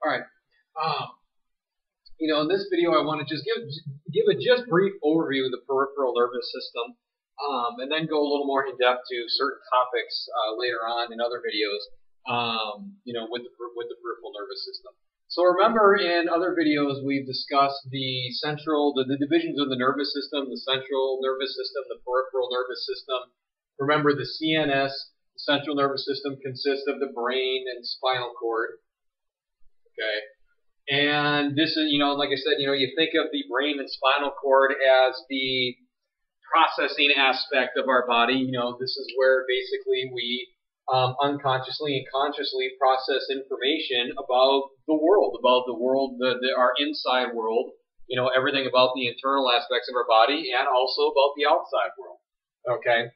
All right. Um, you know, in this video, I want to just give give a just brief overview of the peripheral nervous system, um, and then go a little more in depth to certain topics uh, later on in other videos. Um, you know, with the with the peripheral nervous system. So remember, in other videos, we've discussed the central, the, the divisions of the nervous system, the central nervous system, the peripheral nervous system. Remember, the CNS, the central nervous system, consists of the brain and spinal cord. Okay. And this is, you know, like I said, you know, you think of the brain and spinal cord as the processing aspect of our body. You know, this is where basically we um, unconsciously and consciously process information about the world, about the world, the, the, our inside world. You know, everything about the internal aspects of our body and also about the outside world. Okay.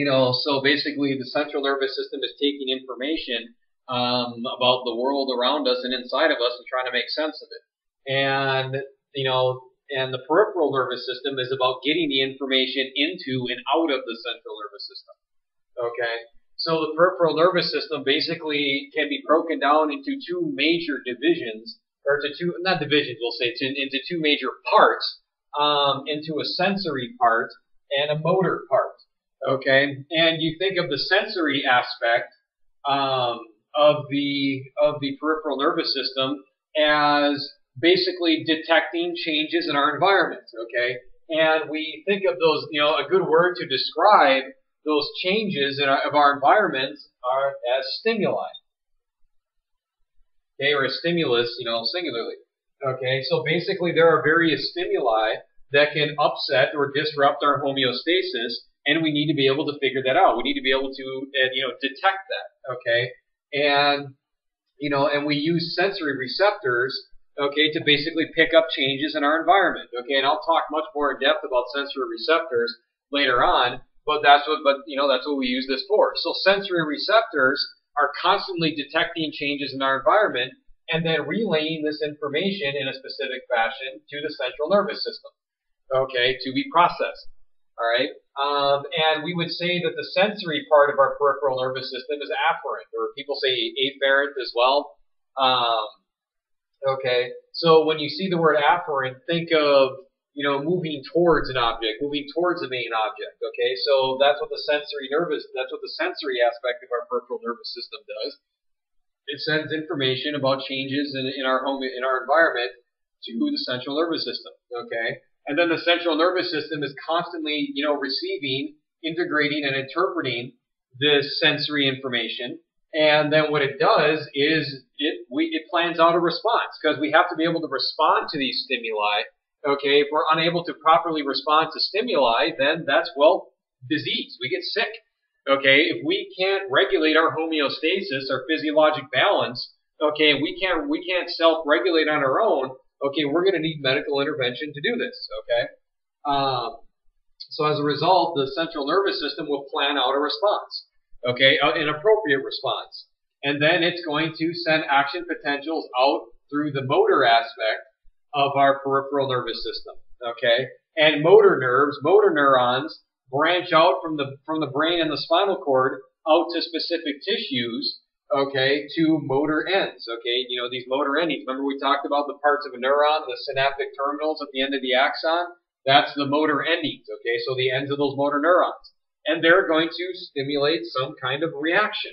You know, so basically the central nervous system is taking information um, about the world around us and inside of us and trying to make sense of it. And, you know, and the peripheral nervous system is about getting the information into and out of the central nervous system. Okay? So the peripheral nervous system basically can be broken down into two major divisions, or to two, not divisions, we'll say, to, into two major parts, um, into a sensory part and a motor part. Okay? And you think of the sensory aspect, um, of the of the peripheral nervous system as basically detecting changes in our environment. Okay, and we think of those, you know, a good word to describe those changes in our, of our environment are as stimuli. Okay, or a stimulus, you know, singularly. Okay, so basically there are various stimuli that can upset or disrupt our homeostasis, and we need to be able to figure that out. We need to be able to, uh, you know, detect that. Okay, and you know, and we use sensory receptors, okay, to basically pick up changes in our environment, okay. And I'll talk much more in depth about sensory receptors later on, but that's what, but you know, that's what we use this for. So sensory receptors are constantly detecting changes in our environment and then relaying this information in a specific fashion to the central nervous system, okay, to be processed. All right. Um, and we would say that the sensory part of our peripheral nervous system is afferent, or people say afferent as well. Um, okay. So when you see the word afferent, think of you know moving towards an object, moving towards a main object. Okay. So that's what the sensory nervous, that's what the sensory aspect of our peripheral nervous system does. It sends information about changes in, in our home, in our environment, to the central nervous system. Okay. And then the central nervous system is constantly, you know, receiving, integrating, and interpreting this sensory information. And then what it does is it we it plans out a response because we have to be able to respond to these stimuli. Okay, if we're unable to properly respond to stimuli, then that's well disease. We get sick. Okay, if we can't regulate our homeostasis, our physiologic balance, okay, we can't we can't self-regulate on our own, okay, we're going to need medical intervention to do this, okay? Um, so as a result, the central nervous system will plan out a response, okay, an appropriate response. And then it's going to send action potentials out through the motor aspect of our peripheral nervous system, okay? And motor nerves, motor neurons, branch out from the from the brain and the spinal cord out to specific tissues okay, to motor ends, okay? You know, these motor endings. Remember we talked about the parts of a neuron, the synaptic terminals at the end of the axon? That's the motor endings, okay? So the ends of those motor neurons. And they're going to stimulate some kind of reaction,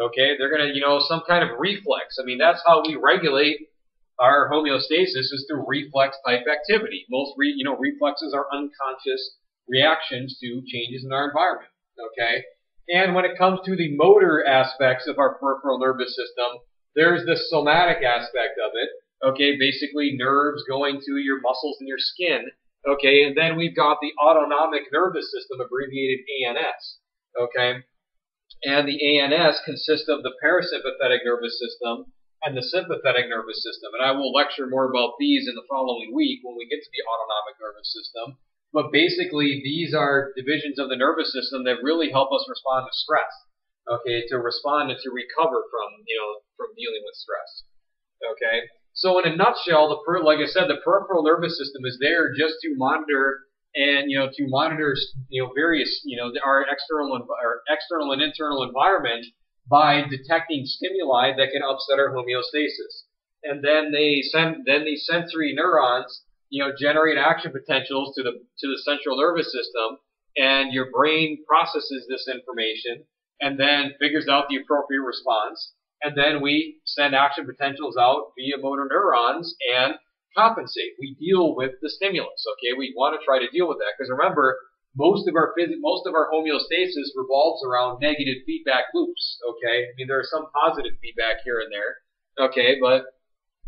okay? They're going to, you know, some kind of reflex. I mean, that's how we regulate our homeostasis is through reflex type activity. Most, re, you know, reflexes are unconscious reactions to changes in our environment, okay? And when it comes to the motor aspects of our peripheral nervous system, there's the somatic aspect of it. Okay, basically nerves going to your muscles and your skin. Okay, and then we've got the autonomic nervous system, abbreviated ANS. Okay, and the ANS consists of the parasympathetic nervous system and the sympathetic nervous system. And I will lecture more about these in the following week when we get to the autonomic nervous system. But basically, these are divisions of the nervous system that really help us respond to stress. Okay, to respond and to recover from, you know, from dealing with stress. Okay, so in a nutshell, the per, like I said, the peripheral nervous system is there just to monitor and you know to monitor you know various you know our external our external and internal environment by detecting stimuli that can upset our homeostasis. and then they send then these sensory neurons, you know, generate action potentials to the to the central nervous system, and your brain processes this information and then figures out the appropriate response, and then we send action potentials out via motor neurons and compensate. We deal with the stimulus. Okay, we want to try to deal with that because remember, most of our phys- most of our homeostasis revolves around negative feedback loops. Okay, I mean there are some positive feedback here and there. Okay, but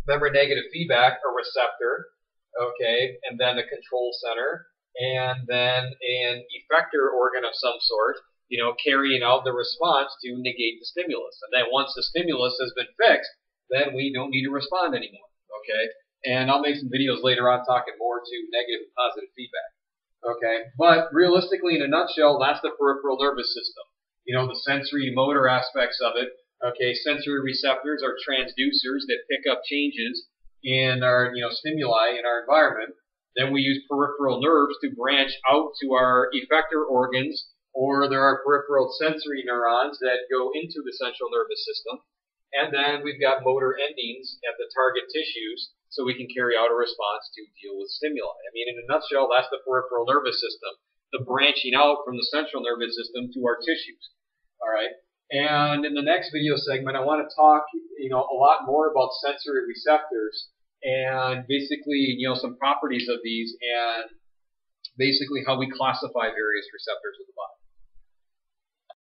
remember negative feedback, a receptor. Okay, and then a control center, and then an effector organ of some sort. You know, carrying out the response to negate the stimulus. And then once the stimulus has been fixed, then we don't need to respond anymore. Okay, and I'll make some videos later on talking more to negative and positive feedback. Okay, but realistically, in a nutshell, that's the peripheral nervous system. You know, the sensory motor aspects of it. Okay, sensory receptors are transducers that pick up changes in our, you know, stimuli in our environment. Then we use peripheral nerves to branch out to our effector organs, or there are peripheral sensory neurons that go into the central nervous system. And then we've got motor endings at the target tissues so we can carry out a response to deal with stimuli. I mean, in a nutshell, that's the peripheral nervous system, the branching out from the central nervous system to our tissues. All right. And in the next video segment, I want to talk, you know, a lot more about sensory receptors and basically, you know, some properties of these and basically how we classify various receptors of the body.